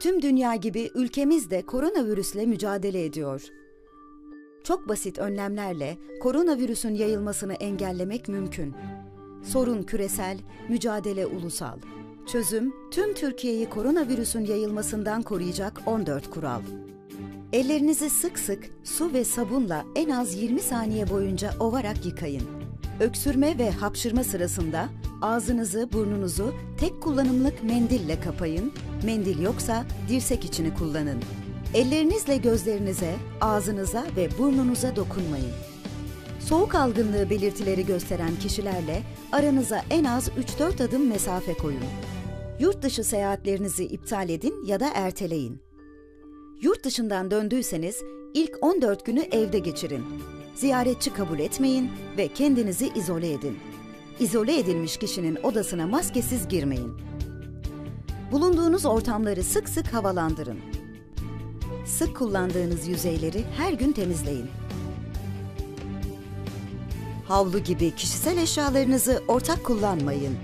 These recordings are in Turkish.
Tüm dünya gibi ülkemiz de koronavirüsle mücadele ediyor. Çok basit önlemlerle koronavirüsün yayılmasını engellemek mümkün. Sorun küresel, mücadele ulusal. Çözüm, tüm Türkiye'yi koronavirüsün yayılmasından koruyacak 14 kural. Ellerinizi sık sık su ve sabunla en az 20 saniye boyunca ovarak yıkayın. Öksürme ve hapşırma sırasında ağzınızı, burnunuzu tek kullanımlık mendille kapayın. Mendil yoksa dirsek içini kullanın. Ellerinizle gözlerinize, ağzınıza ve burnunuza dokunmayın. Soğuk algınlığı belirtileri gösteren kişilerle aranıza en az 3-4 adım mesafe koyun. Yurt dışı seyahatlerinizi iptal edin ya da erteleyin. Yurt dışından döndüyseniz ilk 14 günü evde geçirin. Ziyaretçi kabul etmeyin ve kendinizi izole edin. İzole edilmiş kişinin odasına maskesiz girmeyin. Bulunduğunuz ortamları sık sık havalandırın. Sık kullandığınız yüzeyleri her gün temizleyin. Havlu gibi kişisel eşyalarınızı ortak kullanmayın.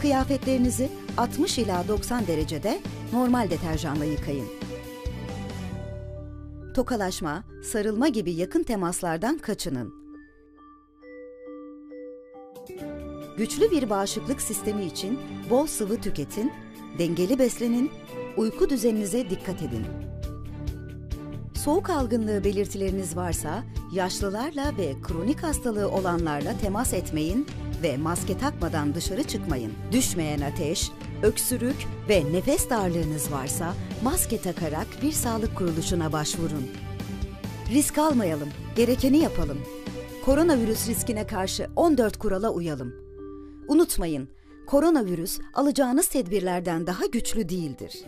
Kıyafetlerinizi 60 ila 90 derecede normal deterjanla yıkayın. Tokalaşma, sarılma gibi yakın temaslardan kaçının. Güçlü bir bağışıklık sistemi için bol sıvı tüketin, dengeli beslenin, uyku düzeninize dikkat edin. Soğuk algınlığı belirtileriniz varsa yaşlılarla ve kronik hastalığı olanlarla temas etmeyin ve maske takmadan dışarı çıkmayın. Düşmeyen ateş, öksürük ve nefes darlığınız varsa maske takarak bir sağlık kuruluşuna başvurun. Risk almayalım, gerekeni yapalım. Koronavirüs riskine karşı 14 kurala uyalım. Unutmayın, koronavirüs alacağınız tedbirlerden daha güçlü değildir.